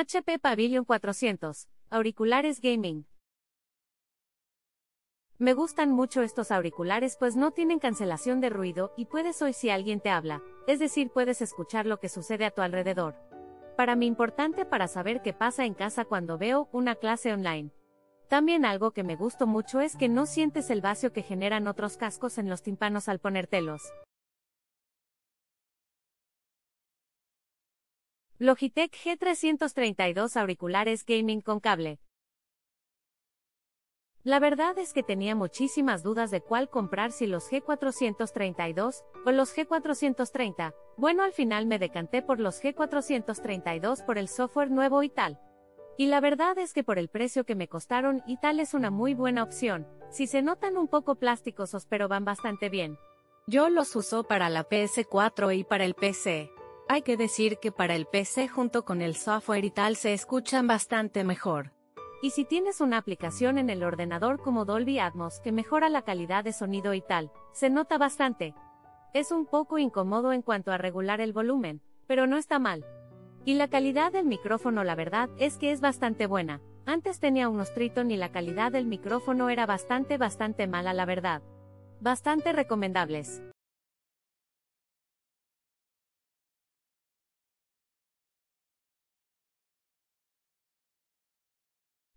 HP Pavilion 400, auriculares gaming. Me gustan mucho estos auriculares pues no tienen cancelación de ruido y puedes oír si alguien te habla, es decir, puedes escuchar lo que sucede a tu alrededor. Para mí importante para saber qué pasa en casa cuando veo una clase online. También algo que me gustó mucho es que no sientes el vacío que generan otros cascos en los tímpanos al ponértelos. Logitech G332 auriculares gaming con cable. La verdad es que tenía muchísimas dudas de cuál comprar si los G432 o los G430. Bueno, al final me decanté por los G432 por el software nuevo y tal. Y la verdad es que por el precio que me costaron y tal es una muy buena opción. Si se notan un poco plásticos pero van bastante bien. Yo los uso para la PS4 y para el PC. Hay que decir que para el PC junto con el software y tal se escuchan bastante mejor. Y si tienes una aplicación en el ordenador como Dolby Atmos que mejora la calidad de sonido y tal, se nota bastante. Es un poco incómodo en cuanto a regular el volumen, pero no está mal. Y la calidad del micrófono la verdad es que es bastante buena. Antes tenía unos Triton y la calidad del micrófono era bastante bastante mala la verdad. Bastante recomendables.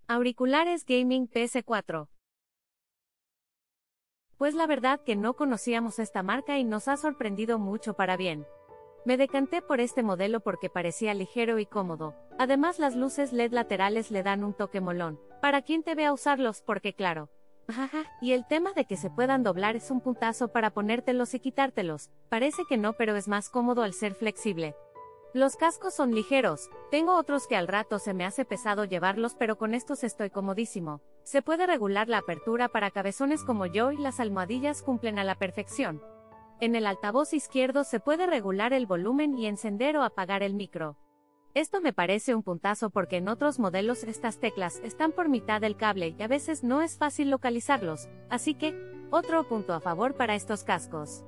Auriculares Gaming PS4. Pues la verdad que no conocíamos esta marca y nos ha sorprendido mucho para bien. Me decanté por este modelo porque parecía ligero y cómodo. Además las luces LED laterales le dan un toque molón. Para quien te vea usarlos porque claro. Jaja, y el tema de que se puedan doblar es un puntazo para ponértelos y quitártelos. Parece que no pero es más cómodo al ser flexible. Los cascos son ligeros, tengo otros que al rato se me hace pesado llevarlos pero con estos estoy comodísimo. Se puede regular la apertura para cabezones como yo y las almohadillas cumplen a la perfección. En el altavoz izquierdo se puede regular el volumen y encender o apagar el micro. Esto me parece un puntazo porque en otros modelos estas teclas están por mitad del cable y a veces no es fácil localizarlos, así que, otro punto a favor para estos cascos.